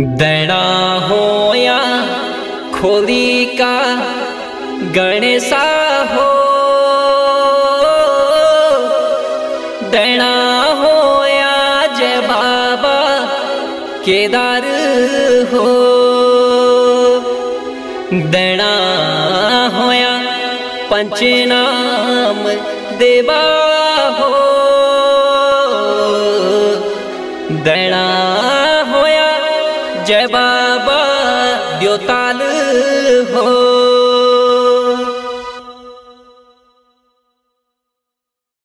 ਦੈਣਾ ਹੋਇਆ ਖੋਲੀ ਕਾ ਗਣੇਸਾ ਹੋ ਦੈਣਾ ਹੋਇਆ ਜੈ ਬਾਬਾ ਕੇਦਾਰ ਹੋ। ਦੈਣਾ ਹੋਇਆ ਪੰਚਨਾਮ ਦੇਵਾ ਹੋ। ਦੈਣਾ जय बाबा द्योताल हो।